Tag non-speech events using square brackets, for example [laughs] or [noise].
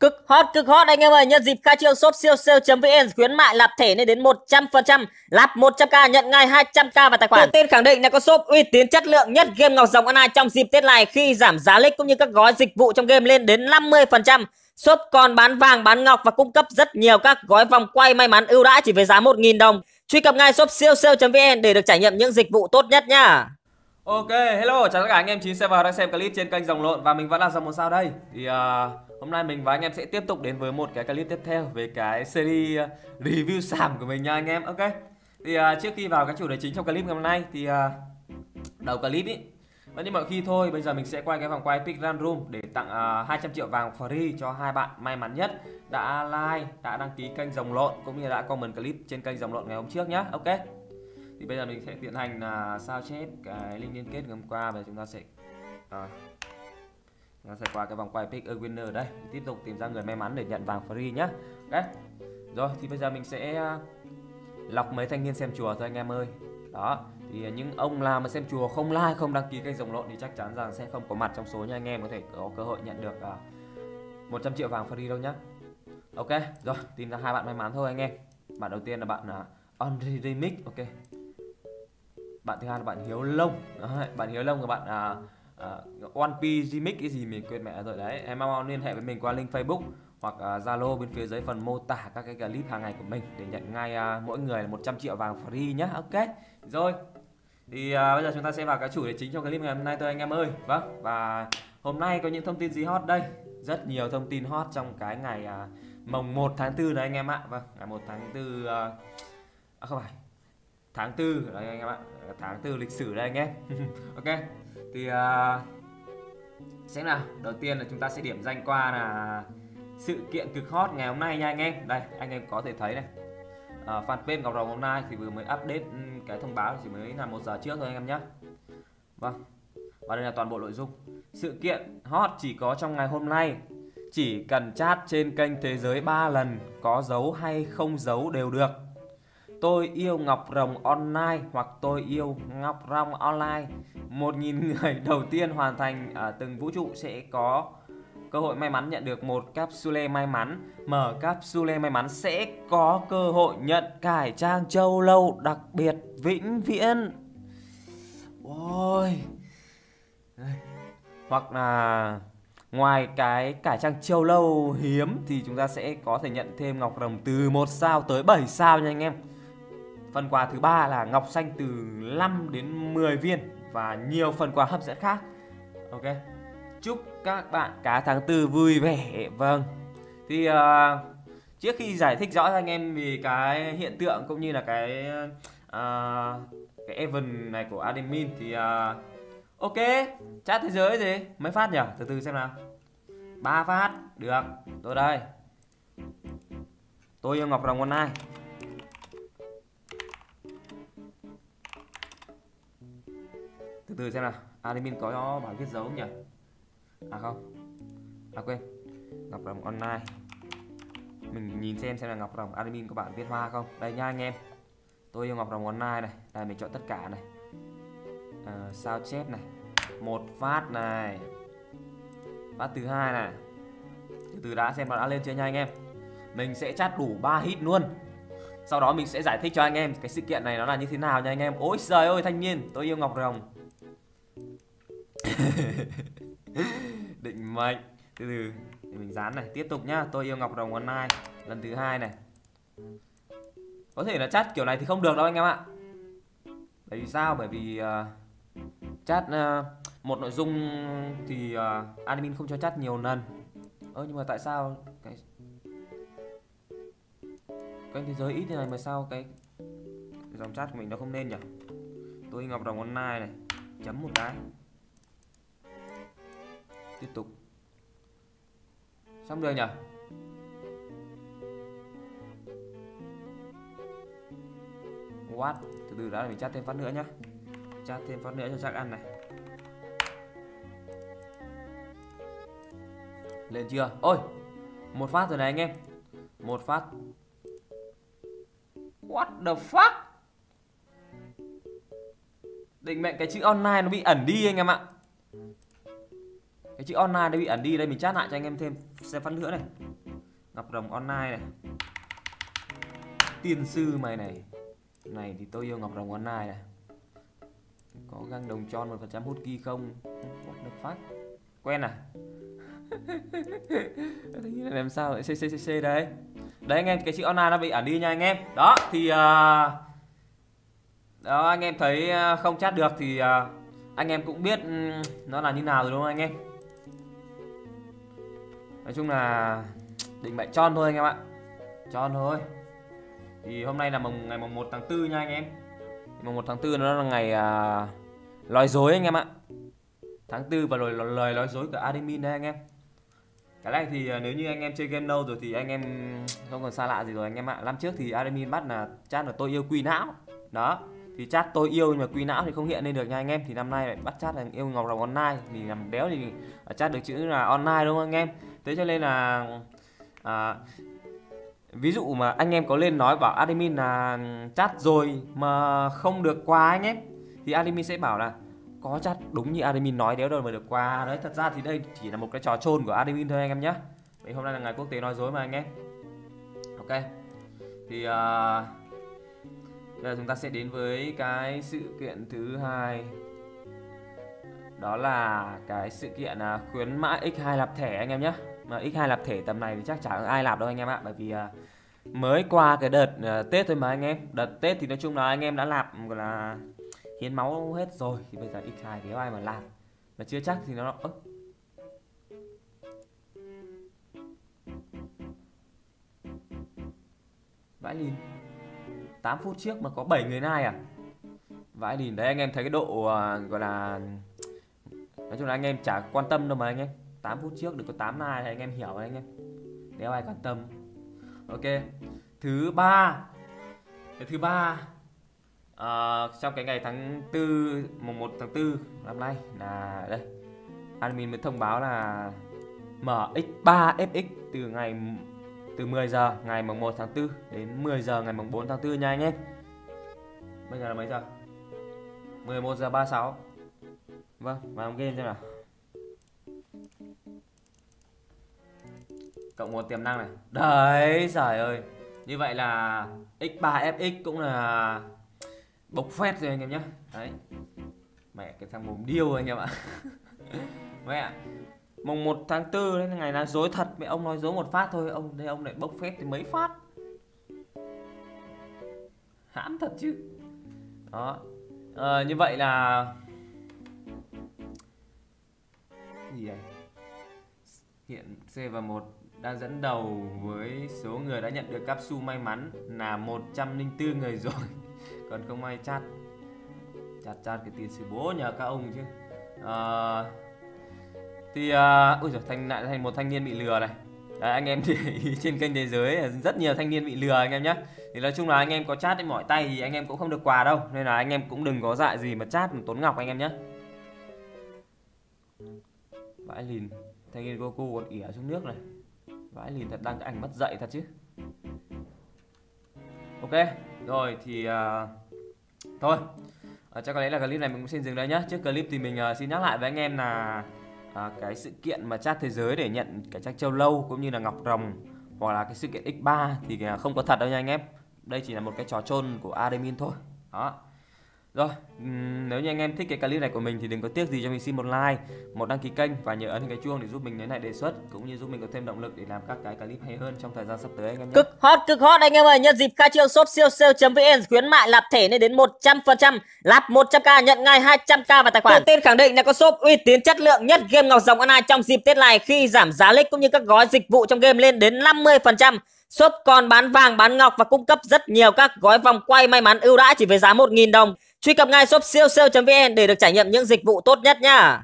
Cực hot cực hot anh em ơi, nhân dịp khai trương shop siêu sale.vn khuyến mại lạp thẻ lên đến 100%, lạp 100k nhận ngay 200k vào tài khoản. Tin khẳng định là có shop uy tín chất lượng nhất game Ngọc Rồng Online trong dịp Tết này khi giảm giá lít cũng như các gói dịch vụ trong game lên đến 50%. Shop còn bán vàng, bán ngọc và cung cấp rất nhiều các gói vòng quay may mắn ưu đãi chỉ với giá 1.000 đồng. Truy cập ngay shop siêu sale.vn để được trải nghiệm những dịch vụ tốt nhất nhá. Ok, hello, chào tất cả anh em chín server đang xem clip trên kênh Rồng Lộn và mình vẫn là Rồng một sao đây. Thì uh, hôm nay mình và anh em sẽ tiếp tục đến với một cái clip tiếp theo về cái series uh, review sảm của mình nha anh em. Ok. Thì uh, trước khi vào cái chủ đề chính trong clip ngày hôm nay thì uh, đầu clip ý vâng, vẫn như mọi khi thôi, bây giờ mình sẽ quay cái vòng quay Pick Run Room để tặng uh, 200 triệu vàng free cho hai bạn may mắn nhất đã like, đã đăng ký kênh dòng Lộn cũng như đã comment clip trên kênh dòng Lộn ngày hôm trước nhá. Ok thì bây giờ mình sẽ tiến hành là sao chép cái link liên kết ngày hôm qua và chúng ta sẽ rồi chúng nó sẽ qua cái vòng quay pick a winner đây. Tiếp tục tìm ra người may mắn để nhận vàng free nhá. Ok. Rồi thì bây giờ mình sẽ à, lọc mấy thanh niên xem chùa thôi anh em ơi. Đó thì những ông nào mà xem chùa không like không đăng ký kênh rồng lộn thì chắc chắn rằng sẽ không có mặt trong số nha anh em. Có thể có cơ hội nhận được à, uh, 100 triệu vàng free đâu nhá. Ok rồi tìm ra hai bạn may mắn thôi anh em. Bạn đầu tiên là bạn uh, Remix ok. Bạn thứ hai là bạn Hiếu Long đấy, bạn Hiếu Long là bạn uh, à, One Piece Gmix cái gì mình quên mẹ rồi. Đấy em mau liên hệ với mình qua link Facebook hoặc ờ, Zalo uh, bên phía dưới phần mô tả các cái clip hàng ngày của mình để nhận ngay uh, mỗi người là 100 triệu vàng free nhá. Ok rồi. Thì uh, bây giờ chúng ta sẽ vào cái chủ đề chính trong clip ngày hôm nay thôi anh em ơi. Vâng và hôm nay có những thông tin gì hot đây? Rất nhiều thông tin hot trong cái ngày uh, mồng 1 tháng 4 đấy anh em ạ. Vâng ngày 1 tháng 4 uh, à, không phải tháng tư đấy anh em ạ. Tháng tư lịch sử đây anh em. [laughs] Ok thì à, uh, sẽ nào. Đầu tiên là chúng ta sẽ điểm danh qua là sự kiện cực hot ngày hôm nay nha anh em. Đây anh em có thể thấy này. Uh, fanpage ngọc rồng hôm nay thì vừa mới update ừ, cái thông báo chỉ mới là một giờ trước thôi anh em nhé vâng. Và đây là toàn bộ nội dung. Sự kiện hot chỉ có trong ngày hôm nay. Chỉ cần chat trên kênh thế giới 3 lần có dấu hay không dấu đều được. Tôi yêu Ngọc Rồng Online hoặc tôi yêu Ngọc Rồng Online. Một nghìn [laughs] người đầu tiên hoàn thành ở từng vũ trụ sẽ có cơ hội may mắn nhận được một capsule may mắn. Mở capsule may mắn sẽ có cơ hội nhận cải trang châu lâu đặc biệt vĩnh viễn. Ôi. Hoặc là Ngoài cái cải trang châu lâu hiếm thì chúng ta sẽ có thể nhận thêm ngọc rồng từ 1 sao tới 7 sao nha anh em. Phần quà thứ ba là ngọc xanh từ 5 đến 10 viên và nhiều phần quà hấp dẫn khác. Ok. Chúc các bạn cá tháng tư vui vẻ. Vâng. Thì uh, trước khi giải thích rõ cho anh em về cái hiện tượng cũng như là cái uh, cái event này của admin thì uh, ok chat thế giới gì mấy phát nhỉ từ từ xem nào ba phát được tôi đây tôi yêu ngọc rồng online từ từ xem nào. Admin có bản viết dấu nhỉ? À không. À quên. Ngọc rồng online. Mình nhìn xem xem là ngọc rồng admin có bản viết hoa không. Đây nha anh em. Tôi yêu ngọc rồng online này. Đây mình chọn tất cả này. À, sao chép này? Một phát này. Phát thứ hai này. Từ từ đã xem nó đã lên chưa nha anh em. Mình sẽ chát đủ 3 hit luôn. Sau đó mình sẽ giải thích cho anh em cái sự kiện này nó là như thế nào nha anh em. Ôi trời ơi thanh niên. Tôi yêu ngọc rồng [laughs] định mệnh. Từ từ để mình dán này tiếp tục nhá. Tôi yêu ngọc rồng online lần thứ hai này. Có thể là chat kiểu này thì không được đâu anh em ạ. Bởi vì sao? Bởi vì uh, chat uh, một nội dung thì uh, admin không cho chat nhiều lần. Ơ nhưng mà tại sao cái kênh thế giới ít thế này mà sao cái, dòng chat của mình nó không nên nhỉ? Tôi ngọc rồng online này chấm một cái tiếp tục. Xong rồi nhỉ? What? Từ từ, đã mình chat thêm phát nữa nhá. Chat thêm phát nữa cho chắc ăn này. Lên chưa? Ôi, một phát rồi này anh em. Một phát. What the fuck? Định mệnh cái chữ online nó bị ẩn đi anh em ạ cái chữ online đã bị ẩn đi. Đây mình chat lại cho anh em thêm xem phát nữa này. Ngọc rồng online này. Tiên sư mày này. Này thì tôi yêu ngọc rồng online này. Có găng đồng tròn một phần trăm hút ki không? What the fuck? Quen à? [laughs] Tự nhiên là làm sao lại CCCC đấy Đấy anh em cái chữ online nó bị ẩn đi nha anh em. Đó thì uh, Đó anh em thấy à, không chat được thì uh, Anh em cũng biết um, nó là như nào rồi đúng không anh em? Nói chung là Định mệnh tròn thôi anh em ạ. Tròn thôi. Thì hôm nay là mùng, ngày mùng 1 tháng 4 nha anh em. Mùng 1 tháng 4 nó là ngày à, Lòi dối anh em ạ. Tháng 4 và lời lời nói dối của admin đây anh em. Cái này thì à, nếu như anh em chơi game lâu rồi thì anh em không còn xa lạ gì rồi anh em ạ. Năm trước thì admin bắt là chat là tôi yêu quy não đó thì chat tôi yêu nhưng mà quy não thì không hiện lên được nha anh em thì năm nay lại bắt chat là yêu ngọc rồng online thì làm đéo thì chat được chữ là online đúng không anh em? Thế cho nên là à, ví dụ mà anh em có lên nói bảo admin là chat rồi mà không được qua anh em thì admin sẽ bảo là có chat đúng như admin nói đéo đâu mà được qua. Đấy thật ra thì đây chỉ là một cái trò trôn của admin thôi anh em nhé vậy hôm nay là ngày quốc tế nói dối mà anh em ok. Thì à, bây giờ chúng ta sẽ đến với cái sự kiện thứ hai. Đó là cái sự kiện à, khuyến mãi x2 lạp thẻ anh em nhé mà x2 lạp thể tầm này thì chắc chắn ai lạp đâu anh em ạ. Bởi vì uh, mới qua cái đợt uh, Tết thôi mà anh em. Đợt Tết thì nói chung là anh em đã lạp gọi là hiến máu hết rồi. Thì bây giờ x2 thì ai mà làm mà chưa chắc thì nó ơ. Vãi lìn. 8 phút trước mà có 7 người nai à? Vãi lìn. Đấy anh em thấy cái độ uh, gọi là nói chung là anh em chả quan tâm đâu mà anh em. 8 phút trước được có 8 like thì anh em hiểu anh em đéo ai quan tâm ok thứ ba thứ ba à, trong cái ngày tháng 4 mùng 1 tháng 4 năm nay là đây admin mới thông báo là mở x3 fx từ ngày từ 10 giờ ngày mùng 1 tháng 4 đến 10 giờ ngày mùng 4 tháng 4 nha anh em. Bây giờ là mấy giờ? 11 giờ 36. Vâng, vào game xem nào. Cộng một tiềm năng này. Đấy, trời ơi. Như vậy là X3FX cũng là bộc phét rồi anh em nhé đấy. Mẹ cái thằng mồm điêu anh em ạ. [laughs] Mẹ mùng 1 tháng 4 đấy ngày là dối thật. Mẹ ông nói dối một phát thôi. Ông đây ông lại bốc phét thì mấy phát? Hãm thật chứ. Đó. À, như vậy là gì vậy? Hiện C và 1 đang dẫn đầu với số người đã nhận được capsule may mắn là 104 người rồi. [laughs] Còn không ai chat. Chặt chặt cái tiền sư bố nhờ các ông chứ. À, thì uh, ui giời, thành lại thành một thanh niên bị lừa này. Đấy, anh em [laughs] thì trên kênh thế giới rất nhiều thanh niên bị lừa anh em nhé thì nói chung là anh em có chat đến mỏi tay thì anh em cũng không được quà đâu nên là anh em cũng đừng có dại gì mà chat mà tốn ngọc anh em nhé vãi lìn thanh niên Goku còn ỉa xuống nước này. Vãi lìn thật đang cái ảnh mất dậy thật chứ. Ok rồi thì uh, thôi. Uh, chắc có lẽ là clip này mình cũng xin dừng đây nhá. Trước clip thì mình uh, xin nhắc lại với anh em là uh, cái sự kiện mà chat thế giới để nhận cái trang châu lâu cũng như là ngọc rồng hoặc là cái sự kiện x3 thì không có thật đâu nha anh em. Đây chỉ là một cái trò trôn của admin thôi. Đó rồi, nếu như anh em thích cái clip này của mình thì đừng có tiếc gì cho mình xin một like, một đăng ký kênh và nhớ ấn cái chuông để giúp mình đến lại đề xuất cũng như giúp mình có thêm động lực để làm các cái clip hay hơn trong thời gian sắp tới anh em nhé. Cực hot cực hot anh em ơi, nhân dịp khai trương shop siêu sale.vn khuyến mại lạp thẻ lên đến 100%, lạp 100k nhận ngay 200k vào tài khoản. Tự tên khẳng định là có shop uy tín chất lượng nhất game Ngọc Rồng Online trong dịp Tết này khi giảm giá lịch cũng như các gói dịch vụ trong game lên đến 50%. Shop còn bán vàng, bán ngọc và cung cấp rất nhiều các gói vòng quay may mắn ưu đãi chỉ với giá 1.000 đồng. Truy cập ngay shop siêu sale.vn để được trải nghiệm những dịch vụ tốt nhất nha.